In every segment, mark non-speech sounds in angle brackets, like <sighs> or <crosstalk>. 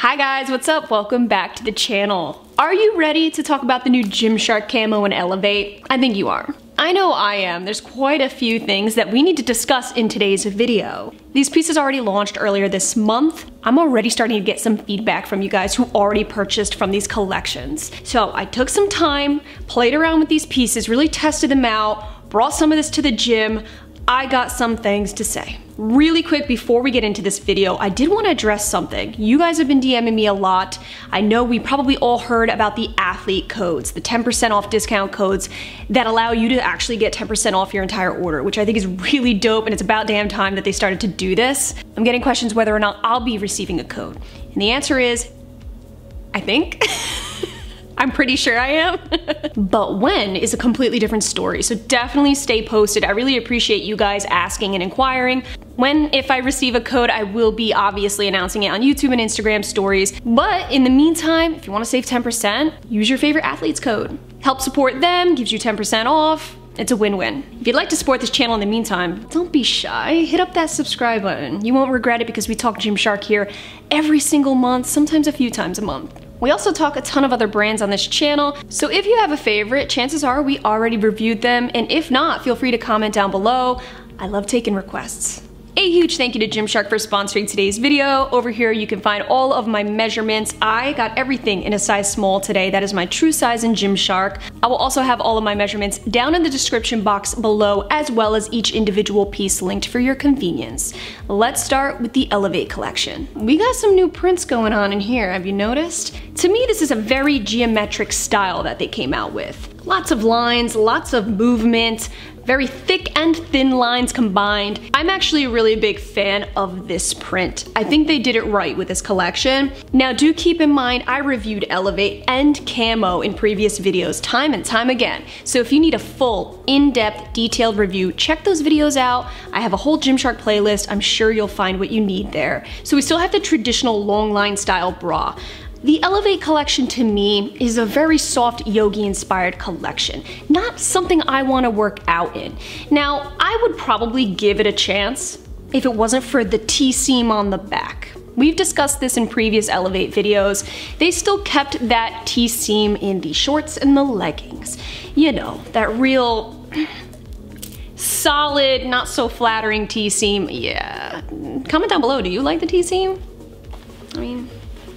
Hi guys, what's up? Welcome back to the channel. Are you ready to talk about the new Gymshark camo and Elevate? I think you are. I know I am. There's quite a few things that we need to discuss in today's video. These pieces already launched earlier this month. I'm already starting to get some feedback from you guys who already purchased from these collections. So I took some time, played around with these pieces, really tested them out, brought some of this to the gym. I got some things to say. Really quick before we get into this video, I did want to address something. You guys have been DMing me a lot. I know we probably all heard about the athlete codes, the 10% off discount codes that allow you to actually get 10% off your entire order, which I think is really dope and it's about damn time that they started to do this. I'm getting questions whether or not I'll be receiving a code. And the answer is, I think. <laughs> I'm pretty sure I am. <laughs> but when is a completely different story, so definitely stay posted. I really appreciate you guys asking and inquiring. When, if I receive a code, I will be obviously announcing it on YouTube and Instagram stories. But in the meantime, if you wanna save 10%, use your favorite athlete's code. Help support them, gives you 10% off, it's a win-win. If you'd like to support this channel in the meantime, don't be shy. Hit up that subscribe button. You won't regret it because we talk Gymshark here every single month, sometimes a few times a month. We also talk a ton of other brands on this channel, so if you have a favorite, chances are we already reviewed them, and if not, feel free to comment down below. I love taking requests. A huge thank you to Gymshark for sponsoring today's video. Over here you can find all of my measurements. I got everything in a size small today. That is my true size in Gymshark. I will also have all of my measurements down in the description box below as well as each individual piece linked for your convenience. Let's start with the Elevate collection. We got some new prints going on in here, have you noticed? To me this is a very geometric style that they came out with. Lots of lines, lots of movement, very thick and thin lines combined. I'm actually a really big fan of this print. I think they did it right with this collection. Now do keep in mind I reviewed Elevate and Camo in previous videos time and time again. So if you need a full, in-depth, detailed review, check those videos out. I have a whole Gymshark playlist. I'm sure you'll find what you need there. So we still have the traditional long line style bra. The Elevate collection to me is a very soft yogi inspired collection, not something I want to work out in. Now, I would probably give it a chance if it wasn't for the T-seam on the back. We've discussed this in previous Elevate videos. They still kept that T-seam in the shorts and the leggings. You know, that real <clears throat> solid, not so flattering T-seam. Yeah. Comment down below, do you like the T-seam? I mean,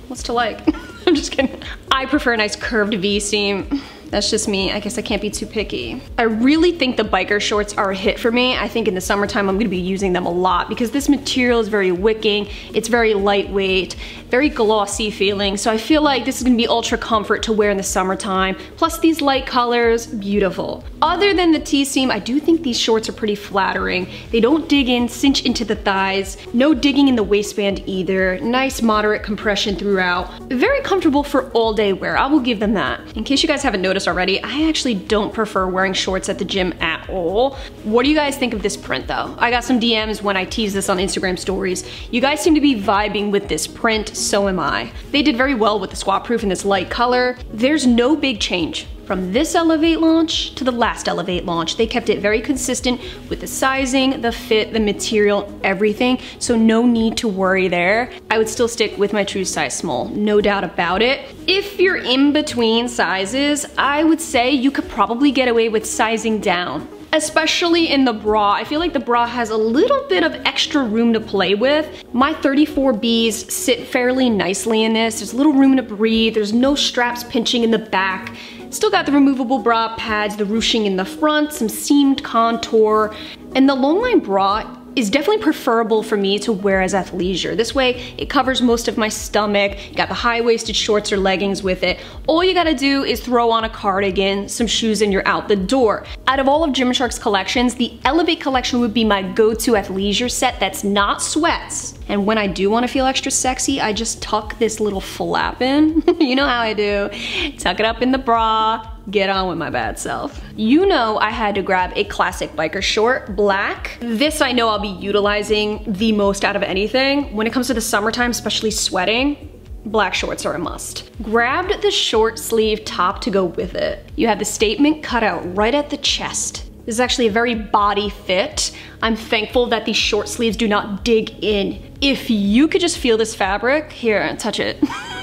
what's to like? <laughs> <laughs> I'm just kidding. I prefer a nice curved V-seam. That's just me. I guess I can't be too picky. I really think the biker shorts are a hit for me. I think in the summertime I'm gonna be using them a lot because this material is very wicking. It's very lightweight, very glossy feeling. So I feel like this is gonna be ultra comfort to wear in the summertime. Plus these light colors, beautiful. Other than the T-seam, I do think these shorts are pretty flattering. They don't dig in, cinch into the thighs. No digging in the waistband either. Nice moderate compression throughout. Very comfortable for all day wear. I will give them that. In case you guys haven't noticed, noticed already, I actually don't prefer wearing shorts at the gym at all. What do you guys think of this print though? I got some DMs when I teased this on Instagram stories. You guys seem to be vibing with this print, so am I. They did very well with the squat proof in this light color. There's no big change from this Elevate launch to the last Elevate launch, they kept it very consistent with the sizing, the fit, the material, everything, so no need to worry there. I would still stick with my true size small, no doubt about it. If you're in between sizes, I would say you could probably get away with sizing down especially in the bra. I feel like the bra has a little bit of extra room to play with. My 34Bs sit fairly nicely in this. There's little room to breathe. There's no straps pinching in the back. Still got the removable bra pads, the ruching in the front, some seamed contour, and the long line bra is definitely preferable for me to wear as athleisure. This way, it covers most of my stomach, you got the high-waisted shorts or leggings with it. All you gotta do is throw on a cardigan, some shoes, and you're out the door. Out of all of Gymshark's collections, the Elevate collection would be my go-to athleisure set that's not sweats. And when I do wanna feel extra sexy, I just tuck this little flap in. <laughs> you know how I do. Tuck it up in the bra, get on with my bad self. You know I had to grab a classic biker short, black. This I know I'll be utilizing the most out of anything. When it comes to the summertime, especially sweating, black shorts are a must. Grabbed the short sleeve top to go with it. You have the statement cut out right at the chest. This is actually a very body fit. I'm thankful that these short sleeves do not dig in. If you could just feel this fabric, here, touch it. <laughs>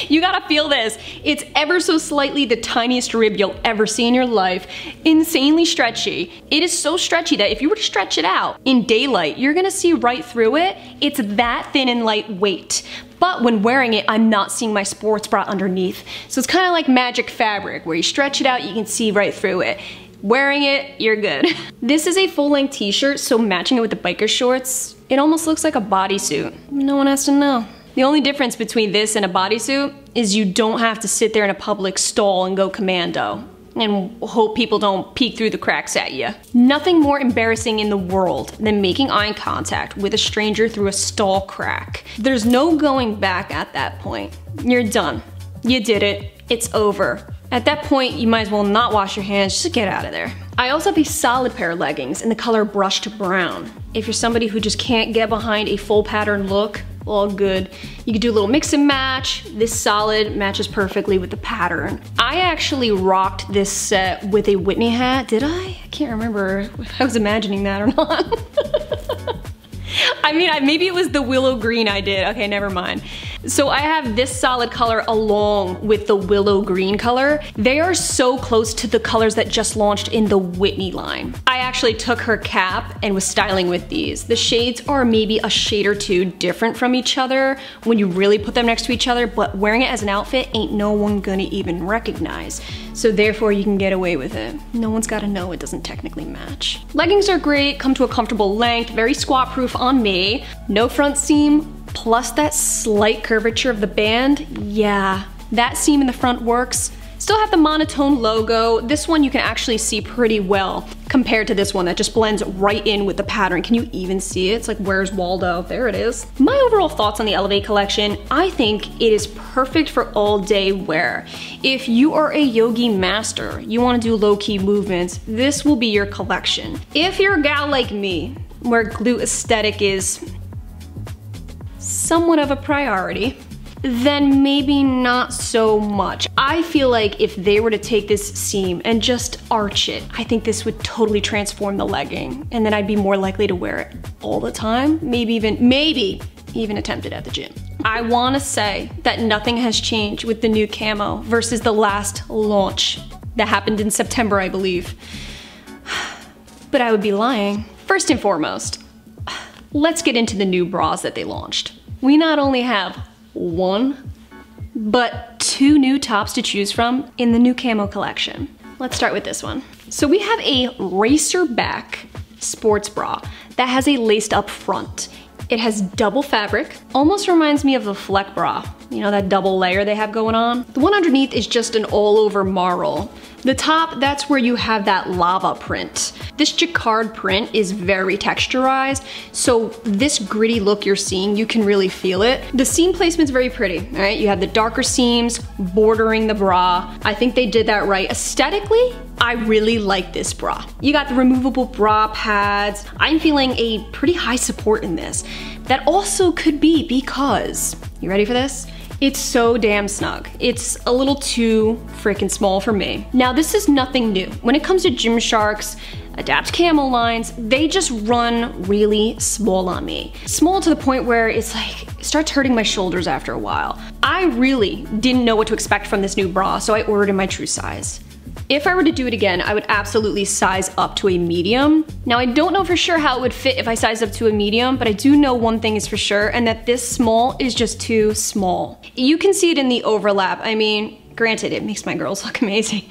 <laughs> you gotta feel this. It's ever so slightly the tiniest rib you'll ever see in your life. Insanely stretchy. It is so stretchy that if you were to stretch it out in daylight, you're gonna see right through it. It's that thin and lightweight. But when wearing it, I'm not seeing my sports bra underneath. So it's kind of like magic fabric, where you stretch it out, you can see right through it. Wearing it, you're good. <laughs> This is a full length t-shirt, so matching it with the biker shorts, it almost looks like a bodysuit. No one has to know. The only difference between this and a bodysuit is you don't have to sit there in a public stall and go commando and hope people don't peek through the cracks at you. Nothing more embarrassing in the world than making eye contact with a stranger through a stall crack. There's no going back at that point. You're done. You did it. It's over. At that point, you might as well not wash your hands, just get out of there. I also have a solid pair of leggings in the color brushed brown. If you're somebody who just can't get behind a full pattern look, all good. You could do a little mix and match. This solid matches perfectly with the pattern. I actually rocked this set with a Whitney hat. Did I? I can't remember if I was imagining that or not. <laughs> I mean, I, maybe it was the willow green I did. Okay, never mind. So I have this solid color along with the willow green color. They are so close to the colors that just launched in the Whitney line. I actually took her cap and was styling with these. The shades are maybe a shade or two different from each other when you really put them next to each other, but wearing it as an outfit ain't no one gonna even recognize. So therefore you can get away with it. No one's gotta know it doesn't technically match. Leggings are great, come to a comfortable length, very squat proof on me. No front seam, plus that slight curvature of the band, yeah, that seam in the front works. Still have the monotone logo. This one you can actually see pretty well compared to this one that just blends right in with the pattern. Can you even see it? It's like, where's Waldo? There it is. My overall thoughts on the Elevate collection, I think it is perfect for all day wear. If you are a yogi master, you wanna do low key movements, this will be your collection. If you're a gal like me, where glute aesthetic is somewhat of a priority, then maybe not so much. I feel like if they were to take this seam and just arch it, I think this would totally transform the legging. And then I'd be more likely to wear it all the time. Maybe even, maybe even attempt it at the gym. I wanna say that nothing has changed with the new camo versus the last launch that happened in September, I believe. <sighs> But I would be lying. First and foremost, <sighs> let's get into the new bras that they launched we not only have one, but two new tops to choose from in the new camo collection. Let's start with this one. So we have a racer back sports bra that has a laced up front. It has double fabric, almost reminds me of the Fleck bra. You know, that double layer they have going on? The one underneath is just an all over marl. The top, that's where you have that lava print. This jacquard print is very texturized, so this gritty look you're seeing, you can really feel it. The seam placement's very pretty, right? You have the darker seams bordering the bra. I think they did that right. Aesthetically, I really like this bra. You got the removable bra pads. I'm feeling a pretty high support in this. That also could be because, you ready for this? It's so damn snug. It's a little too freaking small for me. Now this is nothing new. When it comes to Gymshark's, Adapt Camo lines, they just run really small on me. Small to the point where it's like, it starts hurting my shoulders after a while. I really didn't know what to expect from this new bra, so I ordered in my true size. If I were to do it again, I would absolutely size up to a medium. Now I don't know for sure how it would fit if I size up to a medium, but I do know one thing is for sure, and that this small is just too small. You can see it in the overlap. I mean, Granted, it makes my girls <laughs> look amazing,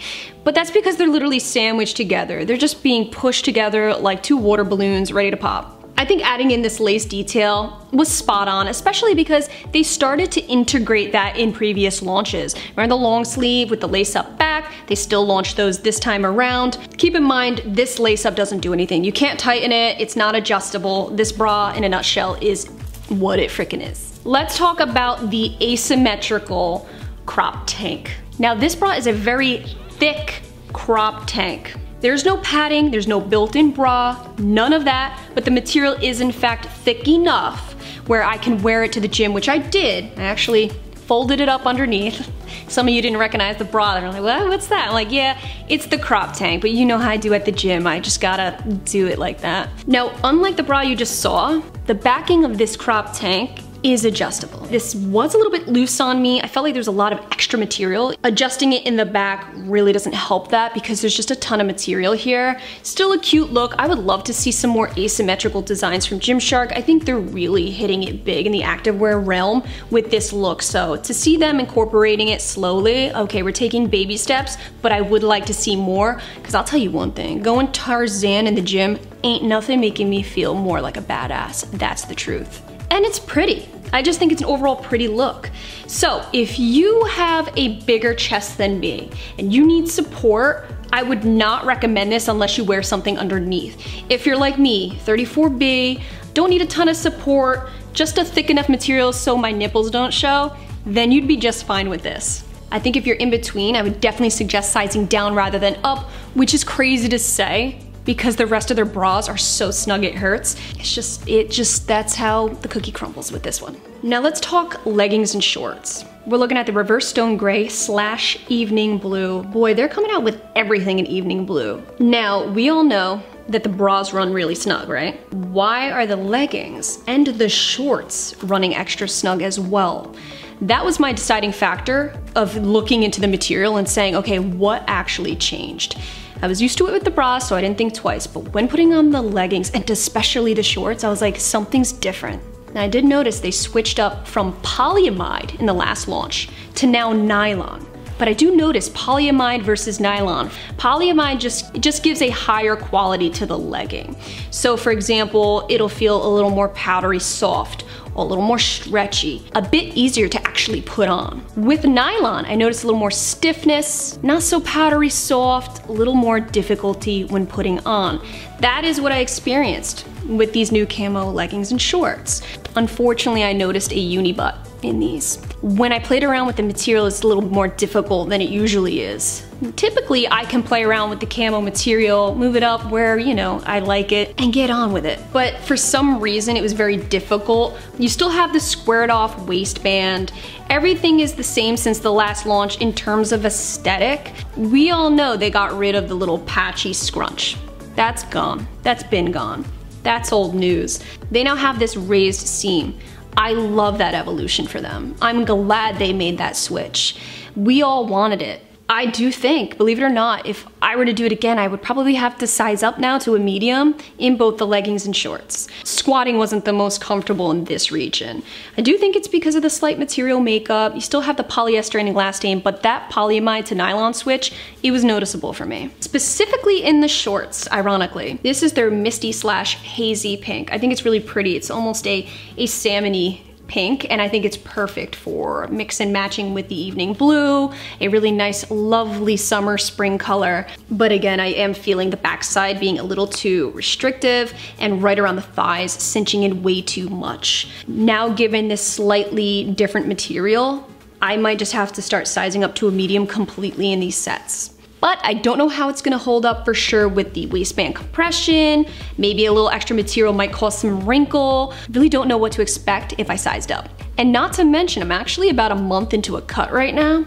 but that's because they're literally sandwiched together. They're just being pushed together like two water balloons ready to pop. I think adding in this lace detail was spot on, especially because they started to integrate that in previous launches. Remember the long sleeve with the lace up back? They still launched those this time around. Keep in mind, this lace up doesn't do anything. You can't tighten it, it's not adjustable. This bra, in a nutshell, is what it freaking is. Let's talk about the asymmetrical crop tank. Now this bra is a very thick crop tank. There's no padding, there's no built-in bra, none of that, but the material is in fact thick enough where I can wear it to the gym, which I did. I actually folded it up underneath. Some of you didn't recognize the bra. They're like, what? what's that? I'm like, yeah, it's the crop tank, but you know how I do at the gym. I just gotta do it like that. Now, unlike the bra you just saw, the backing of this crop tank is adjustable. This was a little bit loose on me. I felt like there's a lot of extra material. Adjusting it in the back really doesn't help that because there's just a ton of material here. Still a cute look. I would love to see some more asymmetrical designs from Gymshark. I think they're really hitting it big in the activewear realm with this look. So to see them incorporating it slowly, okay, we're taking baby steps, but I would like to see more because I'll tell you one thing, going Tarzan in the gym ain't nothing making me feel more like a badass. That's the truth and it's pretty. I just think it's an overall pretty look. So if you have a bigger chest than me and you need support, I would not recommend this unless you wear something underneath. If you're like me, 34B, don't need a ton of support, just a thick enough material so my nipples don't show, then you'd be just fine with this. I think if you're in between, I would definitely suggest sizing down rather than up, which is crazy to say, because the rest of their bras are so snug it hurts. It's just, it just, that's how the cookie crumbles with this one. Now let's talk leggings and shorts. We're looking at the reverse stone gray slash evening blue. Boy, they're coming out with everything in evening blue. Now, we all know that the bras run really snug, right? Why are the leggings and the shorts running extra snug as well? That was my deciding factor of looking into the material and saying, okay, what actually changed? I was used to it with the bra, so I didn't think twice, but when putting on the leggings, and especially the shorts, I was like, something's different. Now I did notice they switched up from polyamide in the last launch to now nylon. But I do notice polyamide versus nylon. Polyamide just, just gives a higher quality to the legging. So for example, it'll feel a little more powdery soft a little more stretchy, a bit easier to actually put on. With nylon, I noticed a little more stiffness, not so powdery soft, a little more difficulty when putting on. That is what I experienced with these new camo leggings and shorts. Unfortunately, I noticed a uni butt in these. When I played around with the material, it's a little more difficult than it usually is. Typically, I can play around with the camo material, move it up where, you know, I like it, and get on with it. But for some reason, it was very difficult. You still have the squared off waistband. Everything is the same since the last launch in terms of aesthetic. We all know they got rid of the little patchy scrunch. That's gone. That's been gone. That's old news. They now have this raised seam. I love that evolution for them. I'm glad they made that switch. We all wanted it. I do think, believe it or not, if I were to do it again, I would probably have to size up now to a medium in both the leggings and shorts. Squatting wasn't the most comfortable in this region. I do think it's because of the slight material makeup. You still have the polyester and elastane, but that polyamide to nylon switch, it was noticeable for me. Specifically in the shorts, ironically. This is their misty slash hazy pink. I think it's really pretty. It's almost a, a salmony pink and I think it's perfect for mix and matching with the evening blue, a really nice lovely summer spring color. But again, I am feeling the backside being a little too restrictive and right around the thighs cinching in way too much. Now given this slightly different material, I might just have to start sizing up to a medium completely in these sets but I don't know how it's gonna hold up for sure with the waistband compression. Maybe a little extra material might cause some wrinkle. Really don't know what to expect if I sized up. And not to mention, I'm actually about a month into a cut right now.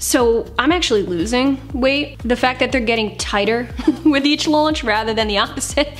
So I'm actually losing weight. The fact that they're getting tighter <laughs> with each launch rather than the opposite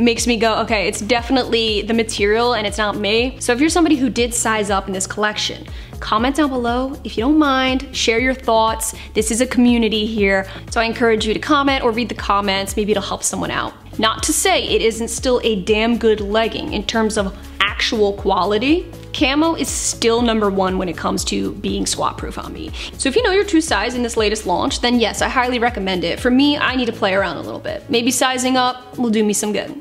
makes me go, okay, it's definitely the material and it's not me. So if you're somebody who did size up in this collection, comment down below if you don't mind, share your thoughts. This is a community here, so I encourage you to comment or read the comments. Maybe it'll help someone out. Not to say it isn't still a damn good legging in terms of actual quality, Camo is still number one when it comes to being squat proof on me. So if you know your true size in this latest launch, then yes, I highly recommend it. For me, I need to play around a little bit. Maybe sizing up will do me some good.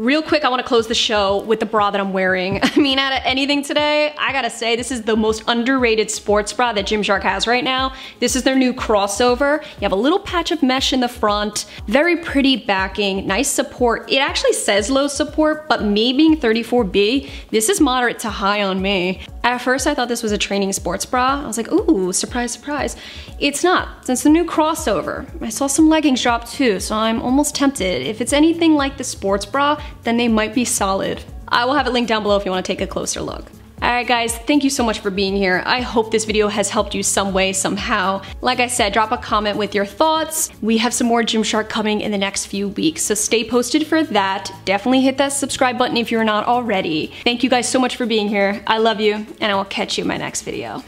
Real quick, I wanna close the show with the bra that I'm wearing. <laughs> I mean, out of anything today, I gotta say, this is the most underrated sports bra that Gymshark has right now. This is their new crossover. You have a little patch of mesh in the front, very pretty backing, nice support. It actually says low support, but me being 34B, this is moderate to high on me. At first I thought this was a training sports bra. I was like, ooh, surprise, surprise. It's not, since the new crossover. I saw some leggings drop too, so I'm almost tempted. If it's anything like the sports bra, then they might be solid. I will have it linked down below if you wanna take a closer look. Alright guys, thank you so much for being here. I hope this video has helped you some way, somehow. Like I said, drop a comment with your thoughts. We have some more Gymshark coming in the next few weeks, so stay posted for that. Definitely hit that subscribe button if you're not already. Thank you guys so much for being here. I love you, and I will catch you in my next video.